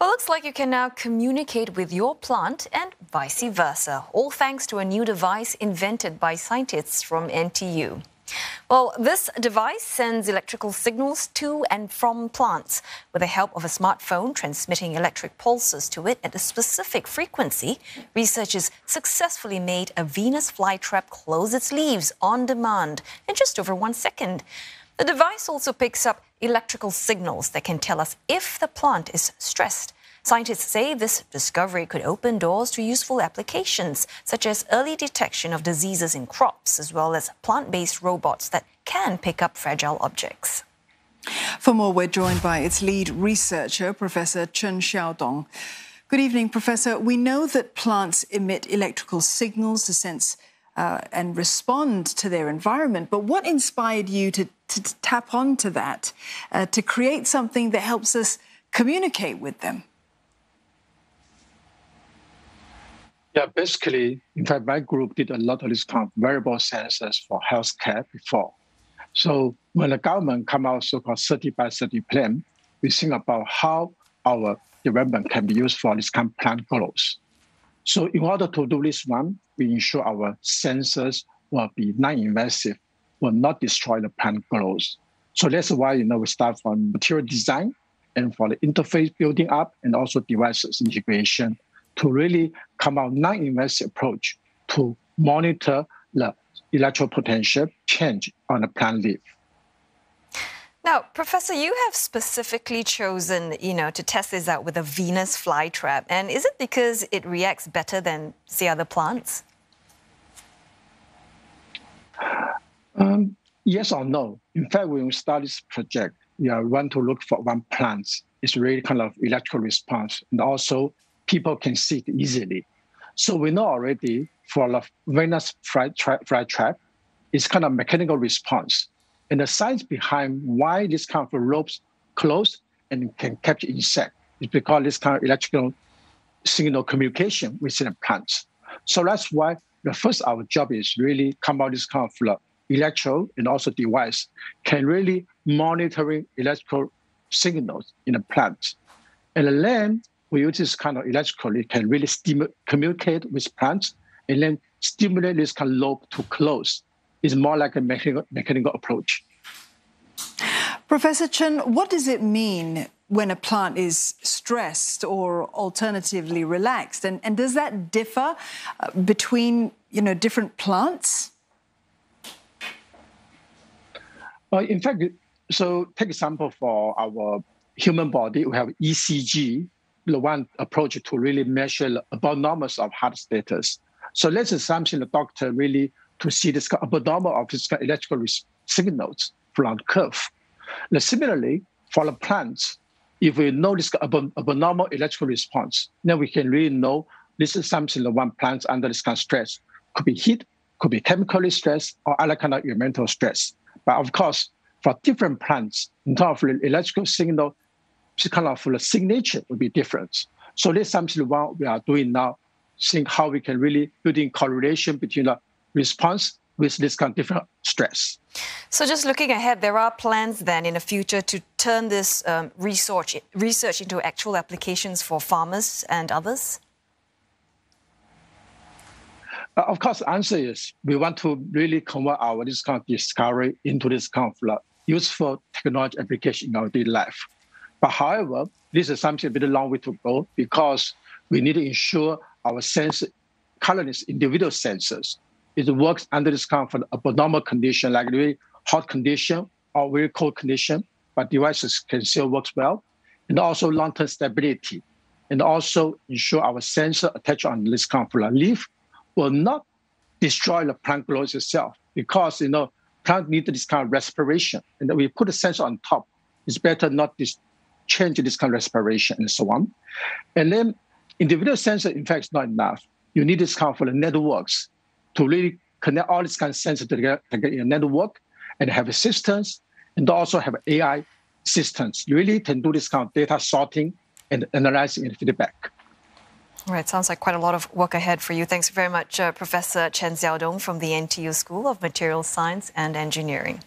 Well, looks like you can now communicate with your plant and vice versa, all thanks to a new device invented by scientists from NTU. Well, this device sends electrical signals to and from plants. With the help of a smartphone transmitting electric pulses to it at a specific frequency, researchers successfully made a Venus flytrap close its leaves on demand in just over one second. The device also picks up electrical signals that can tell us if the plant is stressed. Scientists say this discovery could open doors to useful applications, such as early detection of diseases in crops, as well as plant based robots that can pick up fragile objects. For more, we're joined by its lead researcher, Professor Chen Xiaodong. Good evening, Professor. We know that plants emit electrical signals to sense uh, and respond to their environment, but what inspired you to, to tap onto that, uh, to create something that helps us communicate with them? Yeah, basically, in fact, my group did a lot of this kind of wearable sensors for healthcare before. So when the government come out so-called 30 by 30 plan, we think about how our development can be used for this kind of plant growth. So in order to do this one, we ensure our sensors will be non-invasive, will not destroy the plant growth. So that's why you know we start from material design and for the interface building up and also devices integration to really come out non-invasive approach to monitor the electrical potential change on the plant leaf. Now, Professor, you have specifically chosen, you know, to test this out with a Venus flytrap. And is it because it reacts better than, say, other plants? Um, yes or no. In fact, when we start this project, we are want to look for one plant. It's really kind of electrical response and also people can see it easily. So we know already for the Venus fly, tra- flytrap, it's kind of mechanical response. And the science behind why this kind of lobes close and can capture insect is because this kind of electrical signal communication within the plants. So that's why the first our job is really come out this kind of electro and also device can really monitoring electrical signals in the plant. And then we use this kind of electrically can really stimu- communicate with plants and then stimulate this kind of lobe to close. It's more like a mechanical, mechanical approach. Professor Chen, what does it mean when a plant is stressed or alternatively relaxed? And, and does that differ uh, between you know, different plants? Well, in fact, so take example for our human body, we have ECG, the one approach to really measure the of heart status. So let's assume the doctor really to see this abnormal of this electrical signals from the curve. Now, similarly, for the plants, if we know this abnormal electrical response, then we can really know this is something the one plants under this kind of stress. Could be heat, could be chemically stress, or other kind of environmental stress. But of course, for different plants, in terms of electrical signal kind of the signature will be different. So this is something what we are doing now, seeing how we can really build in correlation between the response with this kind of different stress. So just looking ahead, there are plans then in the future to turn this um, research research into actual applications for farmers and others. Uh, of course, the answer is we want to really convert our this kind of discovery into this kind of useful technology application in our daily life. But however, this is something a bit long way to go because we need to ensure our sense colonies, individual sensors, it works under this kind of abnormal condition, like very hot condition or very cold condition, but devices can still work well. And also long-term stability. And also ensure our sensor attached on this kind of leaf will not destroy the plant growth itself because you know plant need this kind of respiration. And we put a sensor on top. It's better not dis- change this kind of respiration and so on. And then individual sensor, in fact, is not enough. You need this kind of networks to really connect all these kind of sensors together, together in a network and have systems and also have AI systems. You really can do this kind of data sorting and analyzing and feedback. Right, sounds like quite a lot of work ahead for you. Thanks very much, uh, Professor Chen Xiaodong from the NTU School of Materials Science and Engineering.